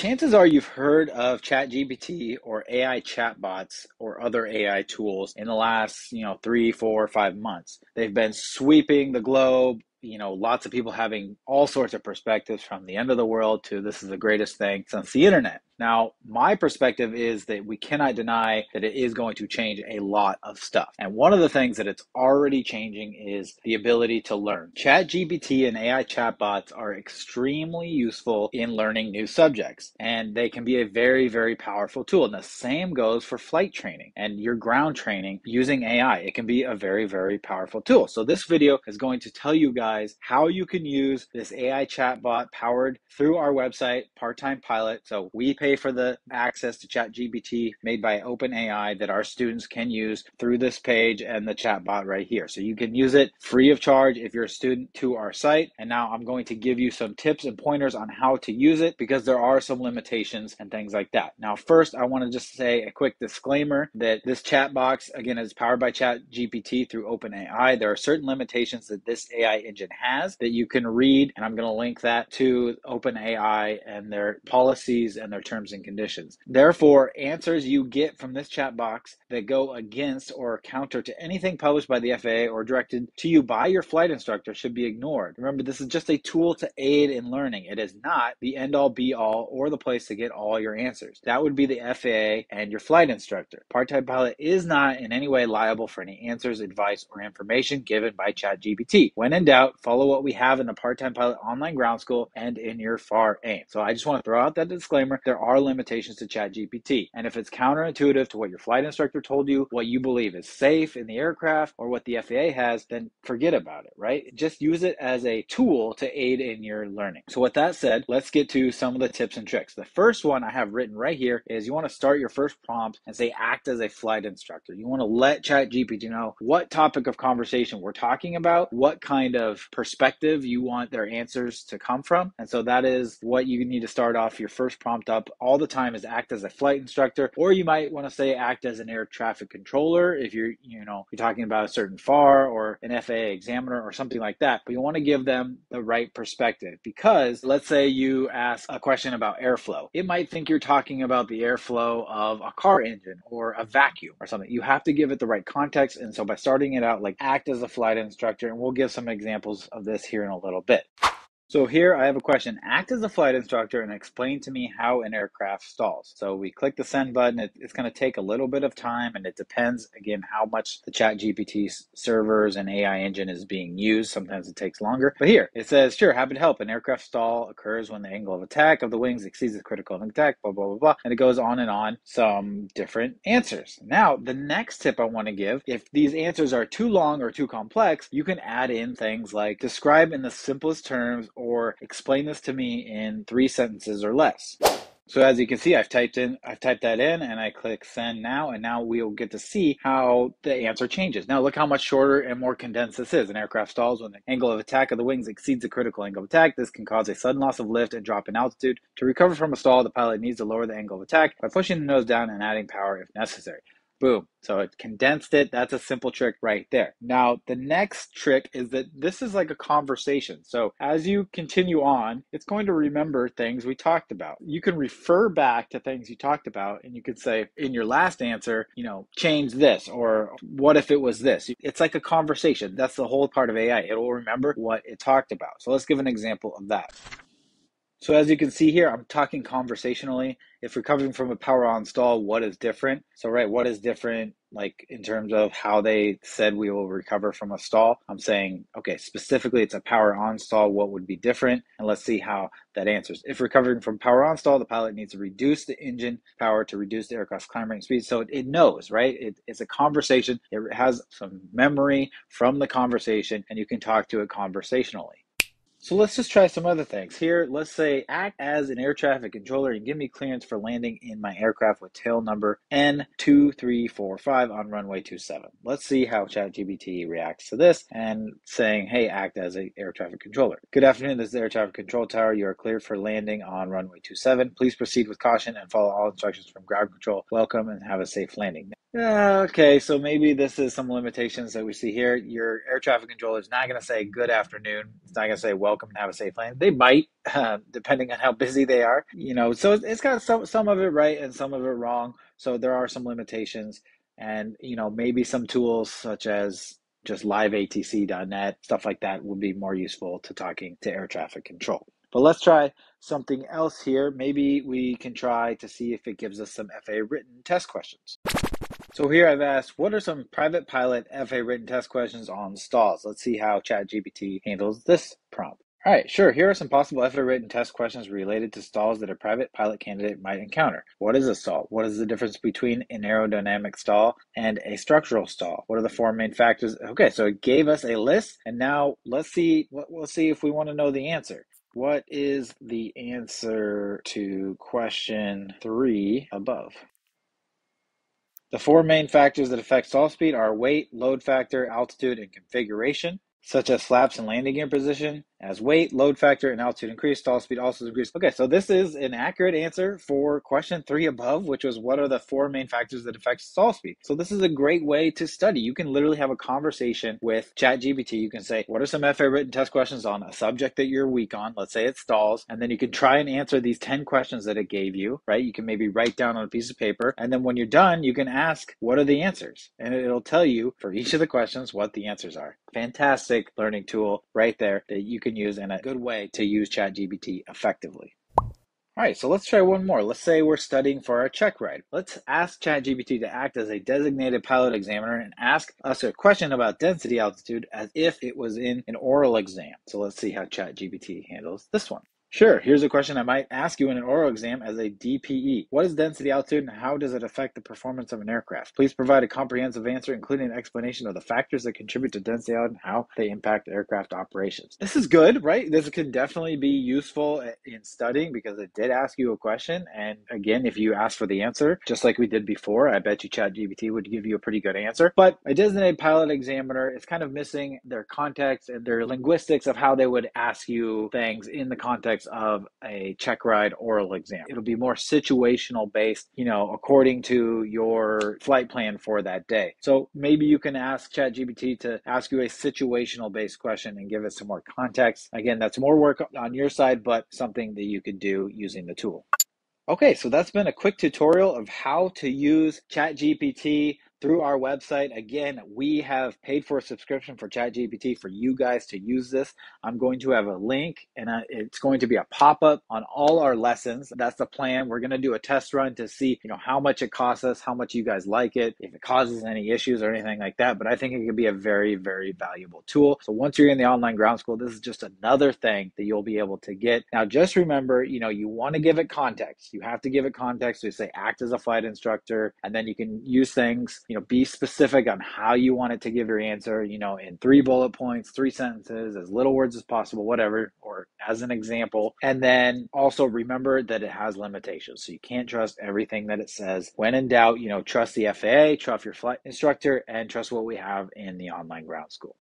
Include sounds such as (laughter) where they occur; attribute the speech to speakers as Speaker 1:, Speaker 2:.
Speaker 1: chances are you've heard of ChatGPT or AI chatbots or other AI tools in the last, you know, three, four, five months. They've been sweeping the globe, you know, lots of people having all sorts of perspectives from the end of the world to this is the greatest thing since the internet. Now, my perspective is that we cannot deny that it is going to change a lot of stuff. And one of the things that it's already changing is the ability to learn. ChatGPT and AI chatbots are extremely useful in learning new subjects, and they can be a very, very powerful tool. And the same goes for flight training and your ground training using AI. It can be a very, very powerful tool. So, this video is going to tell you guys how you can use this AI chatbot powered through our website, Part Time Pilot. So, we pay pay for the access to ChatGPT made by OpenAI that our students can use through this page and the chatbot right here. So you can use it free of charge if you're a student to our site. And now I'm going to give you some tips and pointers on how to use it because there are some limitations and things like that. Now, first, I want to just say a quick disclaimer that this chat box, again, is powered by ChatGPT through OpenAI. There are certain limitations that this AI engine has that you can read, and I'm going to link that to OpenAI and their policies and their terms terms and conditions. Therefore, answers you get from this chat box that go against or counter to anything published by the FAA or directed to you by your flight instructor should be ignored. Remember, this is just a tool to aid in learning. It is not the end all be all or the place to get all your answers. That would be the FAA and your flight instructor. Part time pilot is not in any way liable for any answers, advice, or information given by ChatGPT. When in doubt, follow what we have in the Part Time Pilot online ground school and in your FAR aim. So I just want to throw out that disclaimer. There are limitations to ChatGPT. And if it's counterintuitive to what your flight instructor told you, what you believe is safe in the aircraft, or what the FAA has, then forget about it, right? Just use it as a tool to aid in your learning. So, with that said, let's get to some of the tips and tricks. The first one I have written right here is you want to start your first prompt and say, act as a flight instructor. You want to let ChatGPT know what topic of conversation we're talking about, what kind of perspective you want their answers to come from. And so that is what you need to start off your first prompt up all the time is act as a flight instructor, or you might want to say act as an air traffic controller if you're, you know, you're talking about a certain FAR or an FAA examiner or something like that. But you want to give them the right perspective because let's say you ask a question about airflow. It might think you're talking about the airflow of a car engine or a vacuum or something. You have to give it the right context. And so by starting it out like act as a flight instructor, and we'll give some examples of this here in a little bit. So here I have a question. Act as a flight instructor and explain to me how an aircraft stalls. So we click the send button. It, it's going to take a little bit of time and it depends again how much the chat GPT servers and AI engine is being used. Sometimes it takes longer. But here it says, sure, happy to help. An aircraft stall occurs when the angle of attack of the wings exceeds the critical attack, blah, blah, blah, blah. And it goes on and on some different answers. Now, the next tip I want to give, if these answers are too long or too complex, you can add in things like describe in the simplest terms or explain this to me in three sentences or less. So as you can see, I've typed in, I've typed that in and I click send now, and now we'll get to see how the answer changes. Now look how much shorter and more condensed this is. An aircraft stalls when the angle of attack of the wings exceeds the critical angle of attack. This can cause a sudden loss of lift and drop in altitude. To recover from a stall, the pilot needs to lower the angle of attack by pushing the nose down and adding power if necessary. Boom. So it condensed it. That's a simple trick right there. Now, the next trick is that this is like a conversation. So as you continue on, it's going to remember things we talked about. You can refer back to things you talked about and you could say in your last answer, you know, change this or what if it was this? It's like a conversation. That's the whole part of AI. It will remember what it talked about. So let's give an example of that. So as you can see here, I'm talking conversationally. If we're coming from a power on stall, what is different? So right, what is different like in terms of how they said we will recover from a stall? I'm saying, okay, specifically it's a power on stall, what would be different? And let's see how that answers. If recovering from power on stall, the pilot needs to reduce the engine power to reduce the aircraft's climbing speed. So it, it knows, right? It, it's a conversation. It has some memory from the conversation and you can talk to it conversationally. So let's just try some other things. Here, let's say act as an air traffic controller and give me clearance for landing in my aircraft with tail number N2345 on runway 27. Let's see how ChatGPT reacts to this and saying, hey, act as an air traffic controller. Good afternoon, this is air traffic control tower. You are cleared for landing on runway 27. Please proceed with caution and follow all instructions from ground control. Welcome and have a safe landing. Yeah, okay, so maybe this is some limitations that we see here. Your air traffic controller is not going to say good afternoon. It's not going to say welcome and have a safe landing. They might, uh, (laughs) depending on how busy they are. You know, so it's got some some of it right and some of it wrong. So there are some limitations, and you know maybe some tools such as just liveatc.net stuff like that would be more useful to talking to air traffic control. But let's try something else here. Maybe we can try to see if it gives us some FAA written test questions. So here I've asked, what are some private pilot FAA written test questions on stalls? Let's see how ChatGPT handles this prompt. All right, sure. Here are some possible FAA written test questions related to stalls that a private pilot candidate might encounter. What is a stall? What is the difference between an aerodynamic stall and a structural stall? What are the four main factors? Okay, so it gave us a list, and now let's see. We'll see if we want to know the answer. What is the answer to question three above? The four main factors that affect stall speed are weight, load factor, altitude, and configuration, such as flaps and landing gear position. As weight, load factor, and altitude increase, stall speed also increase. Okay, so this is an accurate answer for question three above, which was what are the four main factors that affect stall speed? So this is a great way to study. You can literally have a conversation with ChatGPT. You can say, what are some FA written test questions on a subject that you're weak on? Let's say it's stalls. And then you can try and answer these 10 questions that it gave you, right? You can maybe write down on a piece of paper. And then when you're done, you can ask, what are the answers? And it'll tell you for each of the questions what the answers are. Fantastic learning tool right there that you can can use and a good way to use ChatGPT effectively. All right, so let's try one more. Let's say we're studying for our check ride. Let's ask ChatGPT to act as a designated pilot examiner and ask us a question about density altitude as if it was in an oral exam. So let's see how ChatGPT handles this one. Sure. Here's a question I might ask you in an oral exam as a DPE. What is density altitude and how does it affect the performance of an aircraft? Please provide a comprehensive answer, including an explanation of the factors that contribute to density altitude and how they impact aircraft operations. This is good, right? This could definitely be useful in studying because it did ask you a question. And again, if you ask for the answer, just like we did before, I bet you ChatGPT would give you a pretty good answer. But a designated pilot examiner is kind of missing their context and their linguistics of how they would ask you things in the context of a check ride oral exam. It'll be more situational based, you know, according to your flight plan for that day. So maybe you can ask ChatGPT to ask you a situational based question and give it some more context. Again, that's more work on your side, but something that you could do using the tool. Okay, so that's been a quick tutorial of how to use ChatGPT through our website. Again, we have paid for a subscription for ChatGPT for you guys to use this. I'm going to have a link and it's going to be a pop up on all our lessons. That's the plan. We're going to do a test run to see, you know, how much it costs us, how much you guys like it, if it causes any issues or anything like that. But I think it could be a very, very valuable tool. So once you're in the online ground school, this is just another thing that you'll be able to get. Now, just remember, you know, you want to give it context. You have to give it context. So say act as a flight instructor, and then you can use things you know be specific on how you want it to give your answer you know in three bullet points three sentences as little words as possible whatever or as an example. And then also remember that it has limitations. So you can't trust everything that it says. When in doubt you know trust the faa trust your flight instructor and trust what we have in the online ground school